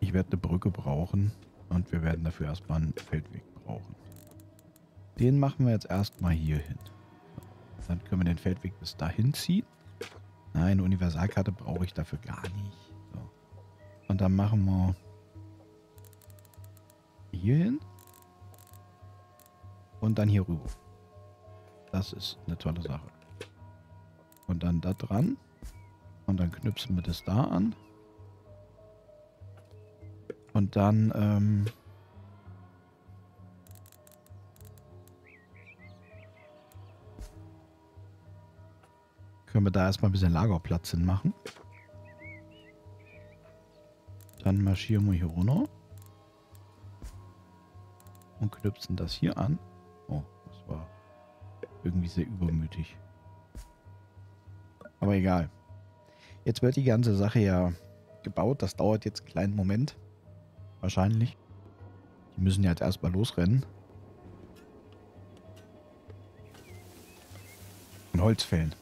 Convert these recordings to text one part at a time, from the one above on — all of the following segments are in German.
Ich werde eine Brücke brauchen und wir werden dafür erstmal einen Feldweg brauchen. Den machen wir jetzt erstmal hier hin. Dann können wir den Feldweg bis dahin ziehen. Nein, Universalkarte brauche ich dafür gar nicht. So. Und dann machen wir hier hin. Und dann hier rüber. Das ist eine tolle Sache. Und dann da dran. Und dann knüpfen wir das da an. Und dann, ähm, können wir da erstmal ein bisschen Lagerplatz hinmachen. Dann marschieren wir hier runter. Und knüpfen das hier an. Oh, das war irgendwie sehr übermütig. Aber egal. Jetzt wird die ganze Sache ja gebaut. Das dauert jetzt einen kleinen Moment. Wahrscheinlich. Die müssen ja jetzt erstmal losrennen. Und Holz fällen.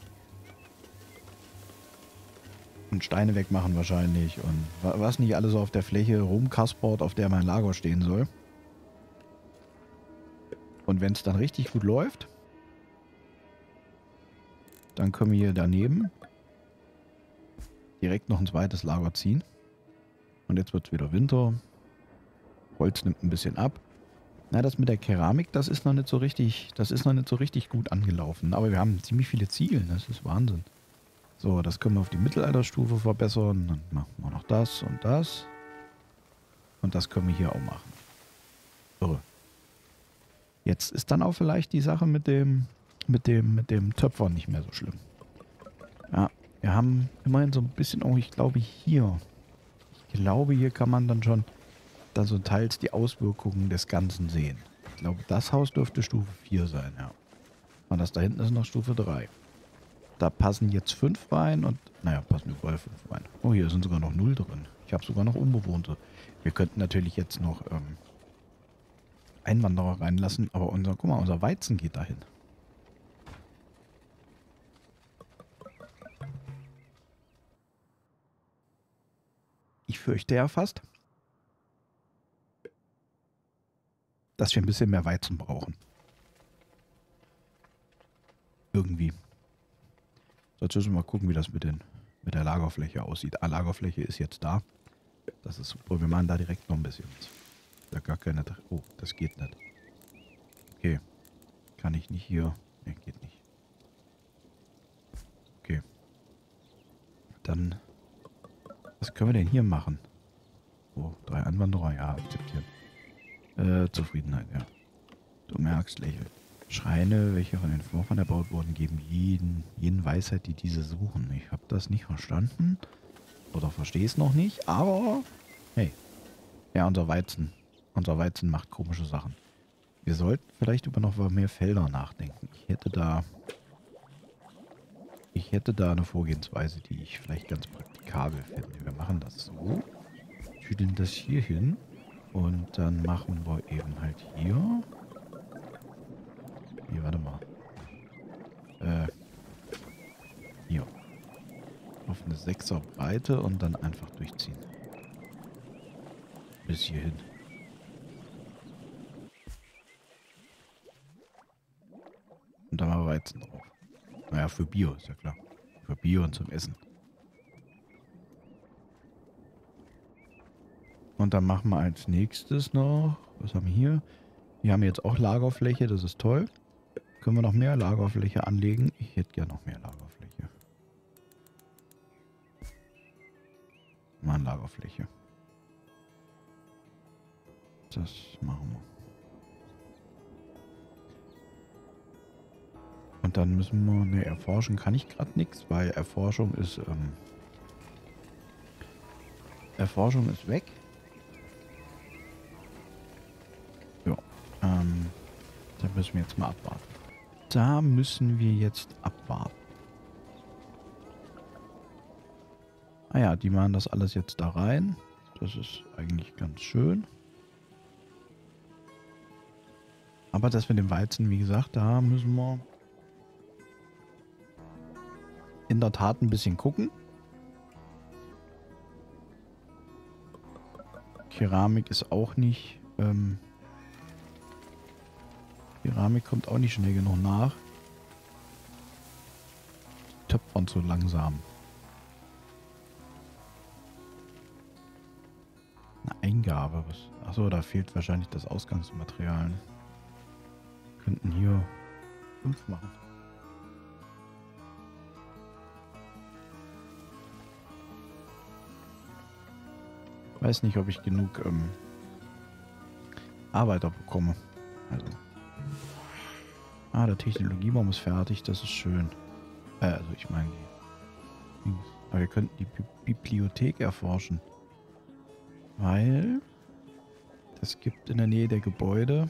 Und Steine wegmachen wahrscheinlich. Und was nicht alles auf der Fläche rumkaspert, auf der mein Lager stehen soll. Und wenn es dann richtig gut läuft, dann können wir hier daneben direkt noch ein zweites Lager ziehen. Und jetzt wird es wieder Winter. Holz nimmt ein bisschen ab. Na, das mit der Keramik, das ist noch nicht so richtig, das ist noch nicht so richtig gut angelaufen. Aber wir haben ziemlich viele Ziegel, das ist Wahnsinn. So, das können wir auf die Mittelalterstufe verbessern. Dann machen wir noch das und das. Und das können wir hier auch machen. Irre. Jetzt ist dann auch vielleicht die Sache mit dem, mit dem, mit dem Töpfer nicht mehr so schlimm. Ja, wir haben immerhin so ein bisschen, oh, ich glaube hier. Ich glaube, hier kann man dann schon dann so teils die Auswirkungen des Ganzen sehen. Ich glaube, das Haus dürfte Stufe 4 sein, ja. Und das da hinten ist noch Stufe 3. Da passen jetzt 5 rein und, naja, passen überall 5 rein. Oh, hier sind sogar noch 0 drin. Ich habe sogar noch Unbewohnte. Wir könnten natürlich jetzt noch ähm, Einwanderer reinlassen, aber unser, guck mal, unser Weizen geht dahin. Ich fürchte ja fast, dass wir ein bisschen mehr Weizen brauchen. Irgendwie. Jetzt müssen wir mal gucken, wie das mit, den, mit der Lagerfläche aussieht. Ah, Lagerfläche ist jetzt da. Das ist super. Wir machen da direkt noch ein bisschen. Da gar keine... Oh, das geht nicht. Okay. Kann ich nicht hier... Ne, geht nicht. Okay. Dann... Was können wir denn hier machen? Oh, drei Anwanderer. Ja, akzeptieren. Äh, Zufriedenheit, ja. Du merkst, lächeln. Schreine, welche von den Vorfahren erbaut wurden, geben jeden, jeden Weisheit, die diese suchen. Ich habe das nicht verstanden. Oder verstehe es noch nicht, aber... Hey. Ja, unser Weizen. Unser Weizen macht komische Sachen. Wir sollten vielleicht über noch mehr Felder nachdenken. Ich hätte da... Ich hätte da eine Vorgehensweise, die ich vielleicht ganz praktikabel finde. Wir machen das so. Tüdeln das hier hin. Und dann machen wir eben halt hier. Hier, warte mal. Äh. Hier. Auf eine 6er Breite und dann einfach durchziehen. Bis hierhin. Und dann mal Weizen drauf. Naja, für Bio, ist ja klar. Für Bio und zum Essen. Und dann machen wir als nächstes noch, was haben wir hier? Wir haben jetzt auch Lagerfläche, das ist toll. Können wir noch mehr Lagerfläche anlegen? Ich hätte gerne noch mehr Lagerfläche. Mal Lagerfläche. Das machen wir. Und dann müssen wir, ne, erforschen kann ich gerade nichts, weil Erforschung ist, ähm, Erforschung ist weg. Müssen wir jetzt mal abwarten. Da müssen wir jetzt abwarten. Ah ja, die machen das alles jetzt da rein. Das ist eigentlich ganz schön. Aber das mit dem Weizen, wie gesagt, da müssen wir in der Tat ein bisschen gucken. Keramik ist auch nicht... Ähm, Keramik kommt auch nicht schnell genug nach. Die Töpfern zu langsam. Eine Eingabe. Achso, da fehlt wahrscheinlich das Ausgangsmaterial. Wir könnten hier fünf machen. weiß nicht, ob ich genug ähm, Arbeiter bekomme. Also. Ah, der Technologiebaum ist fertig, das ist schön. Äh, also ich meine. Aber wir könnten die Bi Bibliothek erforschen. Weil es gibt in der Nähe der Gebäude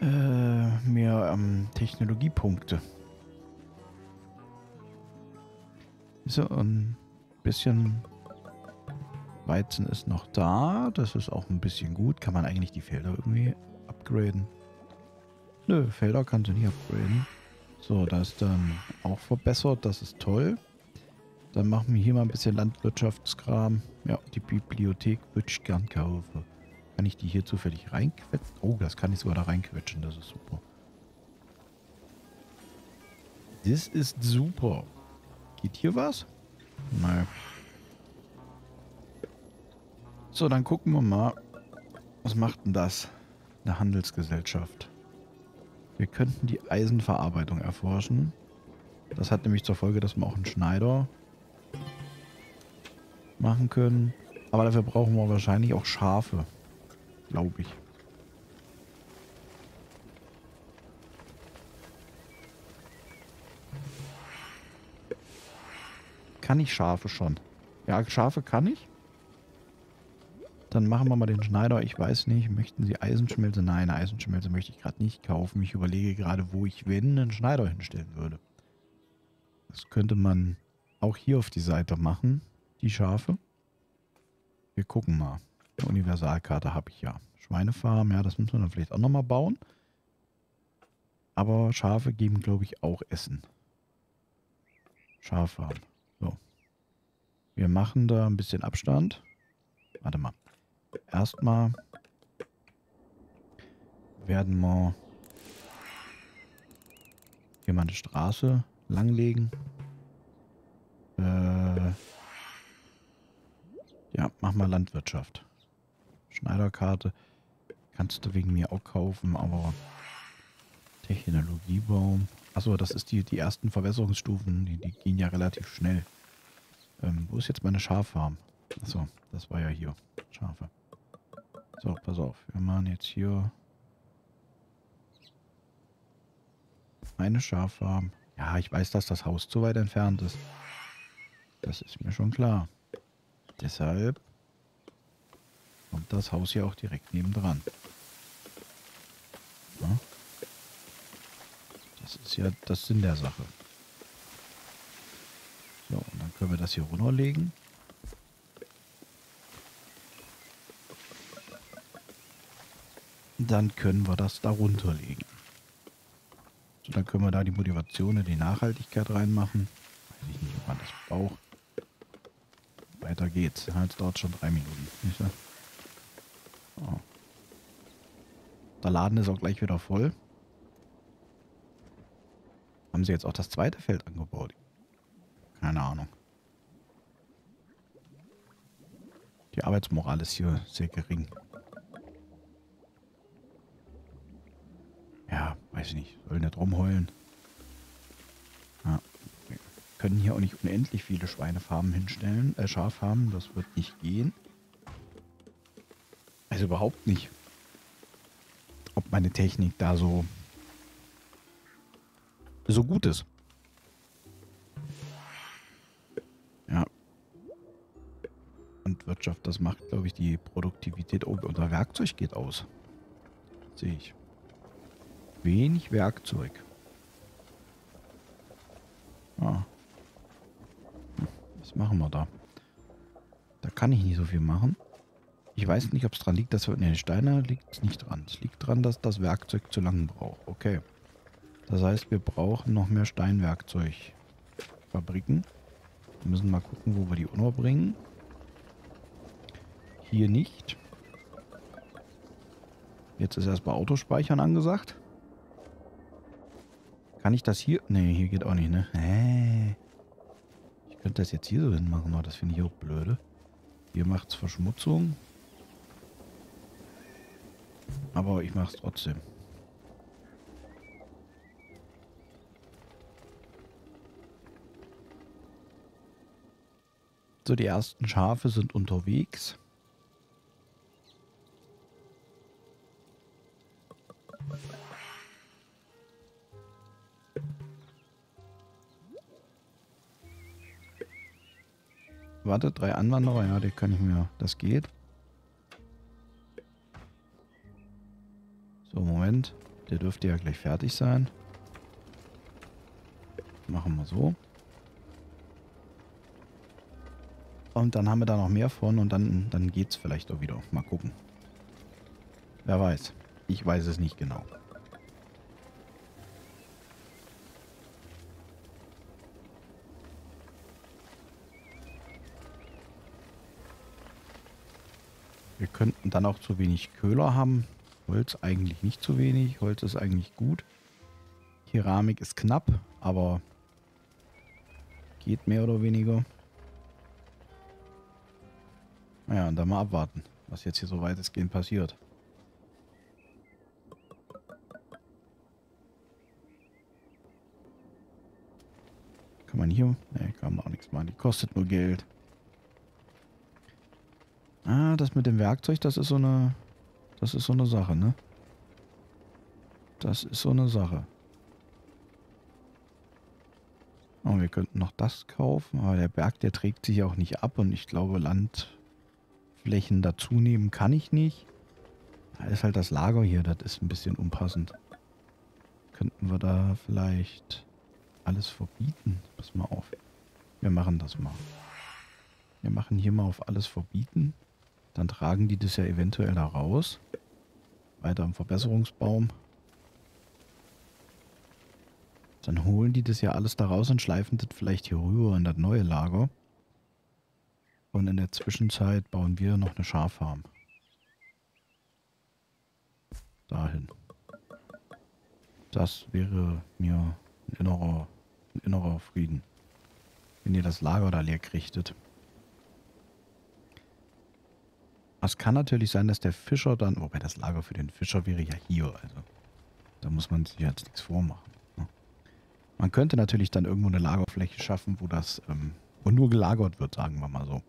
äh, mehr ähm, Technologiepunkte. So, und bisschen Weizen ist noch da. Das ist auch ein bisschen gut. Kann man eigentlich die Felder irgendwie upgraden? Nö, Felder kannst du nicht upgraden. So, da ist dann auch verbessert. Das ist toll. Dann machen wir hier mal ein bisschen Landwirtschaftskram. Ja, die Bibliothek würde ich gern kaufen. Kann ich die hier zufällig reinquetschen? Oh, das kann ich sogar da reinquetschen. Das ist super. Das ist super. Geht hier was? Nein. So, dann gucken wir mal. Was macht denn das? Eine Handelsgesellschaft. Wir könnten die Eisenverarbeitung erforschen. Das hat nämlich zur Folge, dass wir auch einen Schneider machen können. Aber dafür brauchen wir wahrscheinlich auch Schafe. Glaube ich. Kann ich Schafe schon? Ja, Schafe kann ich. Dann machen wir mal den Schneider. Ich weiß nicht, möchten Sie Eisenschmelze? Nein, Eisenschmelze möchte ich gerade nicht kaufen. Ich überlege gerade, wo ich, wenn, einen Schneider hinstellen würde. Das könnte man auch hier auf die Seite machen, die Schafe. Wir gucken mal. Eine Universalkarte habe ich ja. Schweinefarm, ja, das müssen wir dann vielleicht auch nochmal bauen. Aber Schafe geben, glaube ich, auch Essen. Schaffarm. So. Wir machen da ein bisschen Abstand. Warte mal. Erstmal werden wir hier mal eine Straße langlegen. Äh ja, mach mal Landwirtschaft. Schneiderkarte kannst du wegen mir auch kaufen, aber Technologiebaum. Achso, das ist die, die ersten Verwässerungsstufen, die, die gehen ja relativ schnell. Ähm, wo ist jetzt meine Schaffarm? Achso, das war ja hier. Schafe. So, pass auf. Wir machen jetzt hier eine Schaffarm. Ja, ich weiß, dass das Haus zu weit entfernt ist. Das ist mir schon klar. Deshalb kommt das Haus hier auch direkt nebendran. Ja. Das ist ja das Sinn der Sache. So, und dann können wir das hier runterlegen. Dann können wir das da runterlegen. So, dann können wir da die Motivation und die Nachhaltigkeit reinmachen. Weiß ich nicht, ob man das braucht. Weiter geht's. Jetzt dauert schon drei Minuten. Oh. Der Laden ist auch gleich wieder voll. Haben sie jetzt auch das zweite Feld angebaut? Keine Ahnung. Die Arbeitsmoral ist hier sehr gering. Ja, weiß ich nicht. Soll nicht rumheulen. Ja. Wir können hier auch nicht unendlich viele Schweinefarmen hinstellen. Äh, Schaffarmen, das wird nicht gehen. Also überhaupt nicht. Ob meine Technik da so so gut ist. Ja. Und Wirtschaft, das macht, glaube ich, die Produktivität. Oh, unser Werkzeug geht aus. Sehe ich. Wenig Werkzeug. Ah. Was machen wir da? Da kann ich nicht so viel machen. Ich weiß nicht, ob es dran liegt, dass wir... Ne, Steine liegt es nicht dran. Es liegt dran, dass das Werkzeug zu lange braucht. Okay. Das heißt, wir brauchen noch mehr Steinwerkzeugfabriken. Wir müssen mal gucken, wo wir die unterbringen. hier nicht. Jetzt ist erstmal Autospeichern angesagt. Kann ich das hier... Ne, hier geht auch nicht, ne? Hä? Ich könnte das jetzt hier so hinmachen, aber das finde ich auch blöde. Hier macht es Verschmutzung. Aber ich mache es trotzdem. So, die ersten Schafe sind unterwegs. Warte, drei Anwanderer, ja, die kann ich mir, das geht. So, Moment. Der dürfte ja gleich fertig sein. Machen wir so. Und dann haben wir da noch mehr von und dann, dann es vielleicht auch wieder. Mal gucken. Wer weiß. Ich weiß es nicht genau. Wir könnten dann auch zu wenig Köhler haben. Holz eigentlich nicht zu wenig. Holz ist eigentlich gut. Keramik ist knapp, aber geht mehr oder weniger. Naja, und dann mal abwarten, was jetzt hier so weitestgehend passiert. Kann man hier... Ne, kann man auch nichts machen. Die kostet nur Geld. Ah, das mit dem Werkzeug, das ist so eine... Das ist so eine Sache, ne? Das ist so eine Sache. Oh, wir könnten noch das kaufen, aber der Berg, der trägt sich auch nicht ab und ich glaube, Landflächen dazu nehmen kann ich nicht. Da ist halt das Lager hier, das ist ein bisschen unpassend. Könnten wir da vielleicht alles verbieten? Pass mal auf. Wir machen das mal. Wir machen hier mal auf alles verbieten. Dann tragen die das ja eventuell da raus. Weiter im Verbesserungsbaum. Dann holen die das ja alles da raus und schleifen das vielleicht hier rüber in das neue Lager. Und in der Zwischenzeit bauen wir noch eine Schaffarm. Dahin. Das wäre mir ein innerer, ein innerer Frieden. Wenn ihr das Lager da leer kriegtet. Es kann natürlich sein, dass der Fischer dann, wobei das Lager für den Fischer wäre ja hier, also da muss man sich jetzt nichts vormachen. Ne? Man könnte natürlich dann irgendwo eine Lagerfläche schaffen, wo das, ähm, wo nur gelagert wird, sagen wir mal so.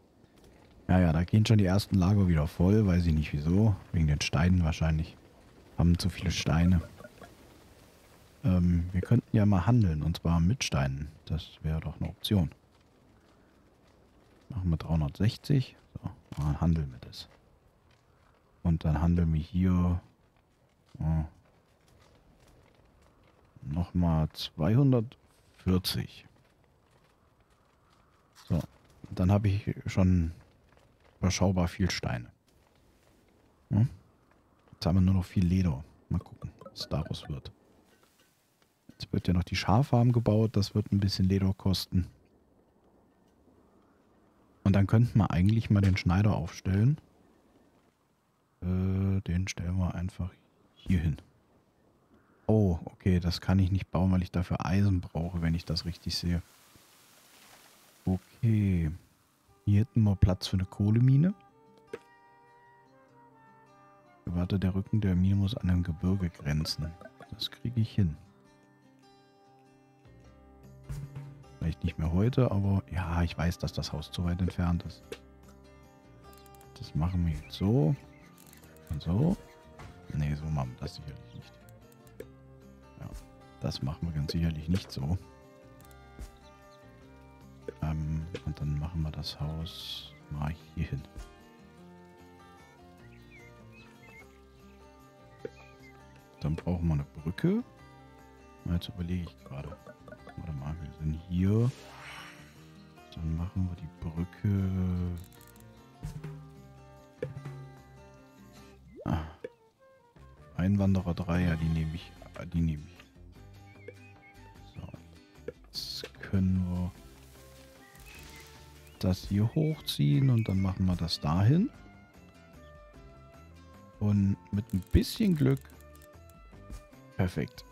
Ja, ja, da gehen schon die ersten Lager wieder voll, weiß ich nicht wieso, wegen den Steinen wahrscheinlich. Haben zu viele Steine. Ähm, wir könnten ja mal handeln, und zwar mit Steinen. Das wäre doch eine Option. Machen wir 360. So, mal handeln wir das. Und dann handeln wir hier oh, nochmal 240. So, dann habe ich schon überschaubar viel Steine. Hm? Jetzt haben wir nur noch viel Leder. Mal gucken, was daraus wird. Jetzt wird ja noch die Schaffarm gebaut. Das wird ein bisschen Leder kosten. Und dann könnten wir eigentlich mal den Schneider aufstellen. Äh, den stellen wir einfach hier hin. Oh, okay, das kann ich nicht bauen, weil ich dafür Eisen brauche, wenn ich das richtig sehe. Okay. Hier hätten wir Platz für eine Kohlemine. Warte, der Rücken der Mine muss an einem Gebirge grenzen. Das kriege ich hin. Vielleicht nicht mehr heute, aber ja, ich weiß, dass das Haus zu weit entfernt ist. Das machen wir jetzt so. Und so. Ne, so machen wir das sicherlich nicht. Ja, das machen wir ganz sicherlich nicht so. Ähm, und dann machen wir das Haus mal hier hin. Dann brauchen wir eine Brücke. Jetzt überlege ich gerade. Warte mal, wir sind hier. Einwanderer 3, ja, die nehme ich. Die nehme ich. So. Jetzt können wir das hier hochziehen und dann machen wir das dahin. Und mit ein bisschen Glück. Perfekt.